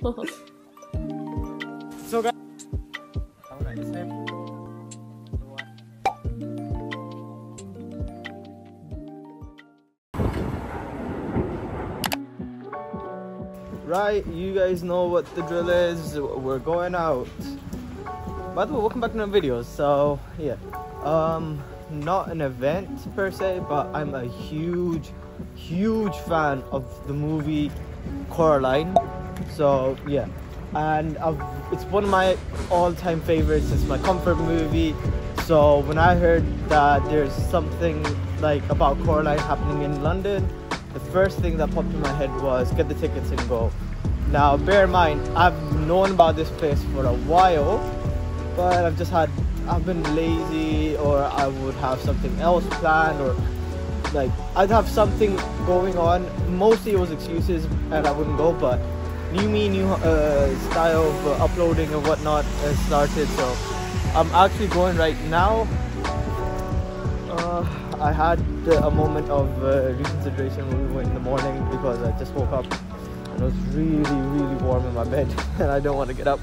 so guys Right, you guys know what the drill is. We're going out. By the way, welcome back to another video. So yeah, um, not an event per se, but I'm a huge, huge fan of the movie Coraline. So yeah, and I've, it's one of my all-time favorites. It's my comfort movie. So when I heard that there's something like about Coraline happening in London, the first thing that popped in my head was get the tickets and go. Now, bear in mind, I've known about this place for a while, but I've just had, I've been lazy, or I would have something else planned, or like I'd have something going on. Mostly it was excuses, and I wouldn't go. But new me, new uh, style of uploading and whatnot has started. So I'm actually going right now. Uh, I had a moment of uh, reconsideration when we went in the morning because I just woke up and it was really, really warm in my bed and I don't want to get up.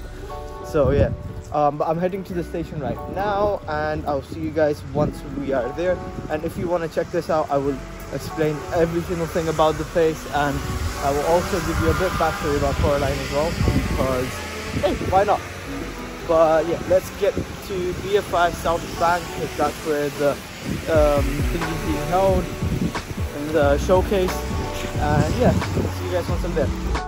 So yeah, um, but I'm heading to the station right now and I'll see you guys once we are there. And if you want to check this out, I will explain every single thing about the place and I will also give you a bit backstory about Coraline as well because, hey, why not? But yeah, let's get to BFI South Bank because that's where the um, thing is being held in the showcase. And yeah, see you guys once I'm there.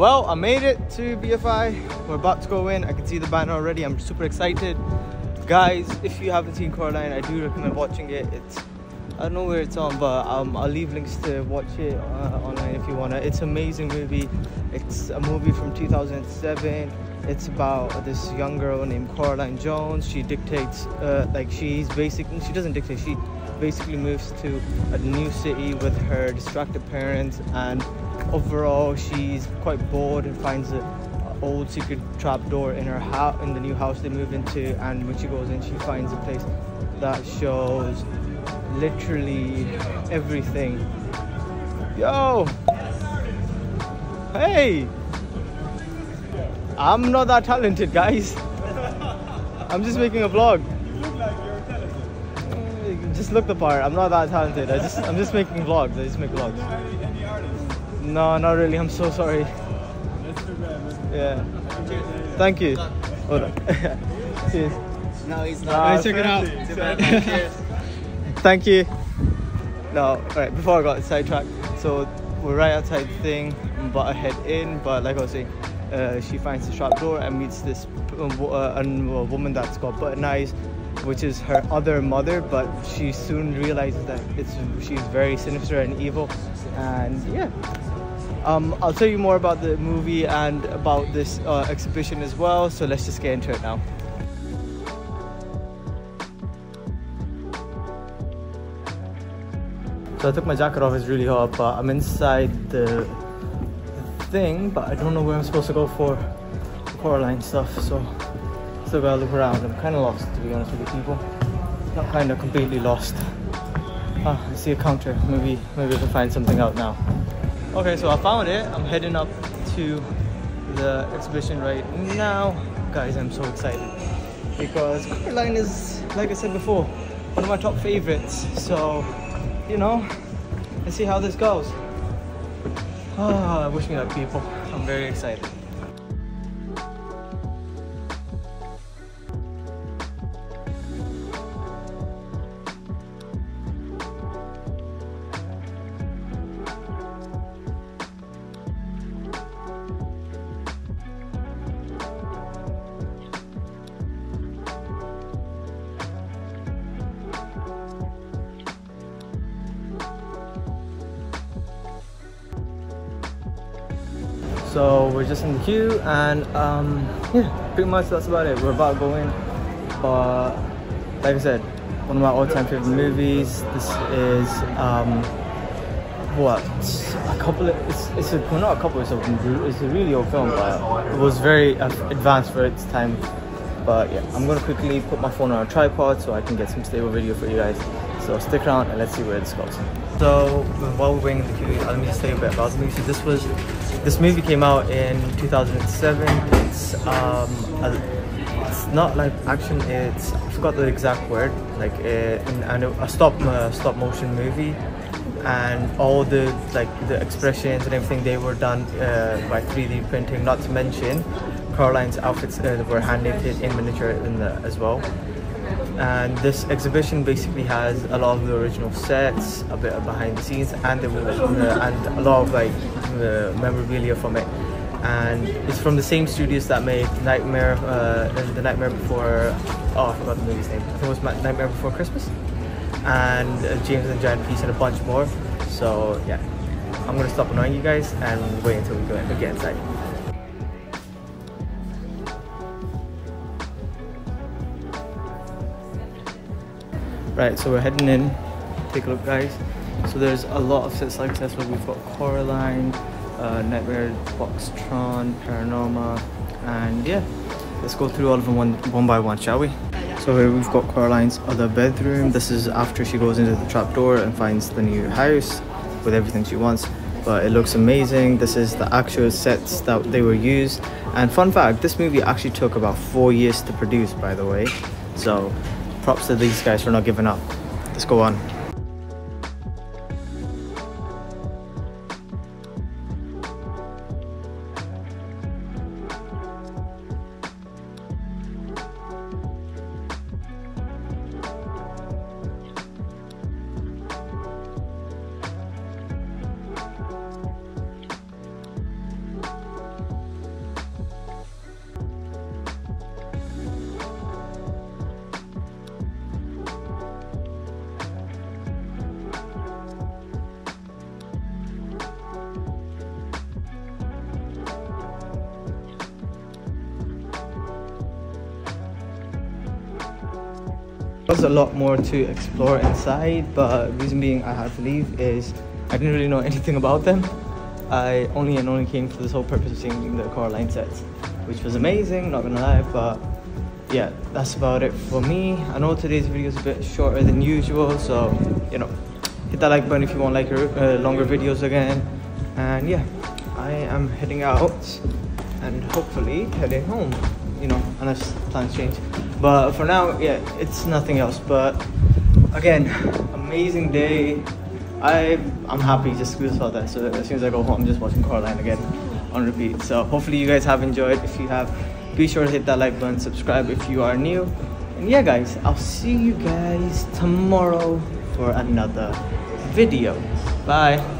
Well, I made it to BFI. We're about to go in. I can see the banner already. I'm super excited. Guys, if you haven't seen Coraline, I do recommend watching it. It's I don't know where it's on, but um, I'll leave links to watch it uh, online if you wanna. It's an amazing movie. It's a movie from 2007. It's about this young girl named Coraline Jones. She dictates, uh, like she's basically, she doesn't dictate, she basically moves to a new city with her distracted parents and overall she's quite bored and finds an old secret trap door in her house, in the new house they move into and when she goes in she finds a place that shows literally everything. Yo! Hey! I'm not that talented, guys. I'm just making a vlog. You look like you're intelligent. Just look the part. I'm not that talented. I just I'm just making vlogs. I just make vlogs. No, not really. I'm so sorry. Yeah. Thank you. Hold on. Cheers. No, he's not. Check it out. Too bad, man. Cheers. Thank you. No, alright, before I got sidetracked, so we're right outside the thing, but to head in, but like I was saying, uh, she finds the trap door and meets this uh, wo- uh, woman that's got button eyes, which is her other mother, but she soon realizes that it's she's very sinister and evil, and yeah. Um, I'll tell you more about the movie and about this uh, exhibition as well, so let's just get into it now. So I took my jacket off, it's really hot, but I'm inside the, thing, but I don't know where I'm supposed to go for the Coraline stuff, so still gotta look around. I'm kinda lost to be honest with you people. Not kinda completely lost. Ah, I see a counter. Maybe maybe I can find something out now. Okay, so I found it. I'm heading up to the exhibition right now. Guys, I'm so excited because Coraline is, like I said before, one of my top favorites. So, you know, let's see how this goes. Ah, wish me luck, people. I'm very excited. So we're just in the queue and um, yeah, pretty much that's about it. We're about going go but like I said, one of my all-time favorite movies. This is um, what a couple of it's, it's a not a couple it's a it's a really old film but it was very advanced for its time but yeah i'm gonna quickly put my phone on a tripod so i can get some stable video for you guys so stick around and let's see where this goes. So while we're waiting in the queue let me just tell you a bit about the movie so this was this movie came out in 2007 it's um a, it's not like action. It's i forgot the exact word. Like it, a stop uh, stop motion movie. And all the like the expressions and everything they were done uh, by 3D printing. Not to mention Coraline's outfits uh, were hand knitted in miniature in the, as well. And this exhibition basically has a lot of the original sets, a bit of behind the scenes, and the, uh, and a lot of like the memorabilia from it. And it's from the same studios that made Nightmare, uh, the Nightmare Before. Oh, I forgot the movie's name. It was Nightmare Before Christmas and uh, James and Giant Peach, and a bunch more. So yeah, I'm gonna stop annoying you guys and wait until we go and get inside. Right, so we're heading in. Take a look, guys. So there's a lot of sets like this. We've got Coraline, uh, Nightmare, Boxtrolls, ParaNorman, and yeah, let's go through all of them one, one by one, shall we? So here we've got Coraline's other bedroom. This is after she goes into the trapdoor and finds the new house with everything she wants. But it looks amazing. This is the actual sets that they were used. And fun fact, this movie actually took about four years to produce, by the way. So props to these guys for not giving up. Let's go on. There's a lot more to explore inside, but reason being I had to leave is I didn't really know anything about them. I only and only came for this whole purpose of seeing the Coraline sets, which was amazing, not gonna lie, but yeah, that's about it for me. I know today's video is a bit shorter than usual, so you know, hit that like button if you want like uh, longer videos again. And yeah, I am heading out and hopefully heading home, you know, unless plans change. But for now, yeah, it's nothing else. But again, amazing day. I I'm happy just because of that. So as soon as I go home, I'm just watching Coraline again on repeat. So hopefully you guys have enjoyed. If you have, be sure to hit that like button, subscribe if you are new. And yeah, guys, I'll see you guys tomorrow for another video. Bye.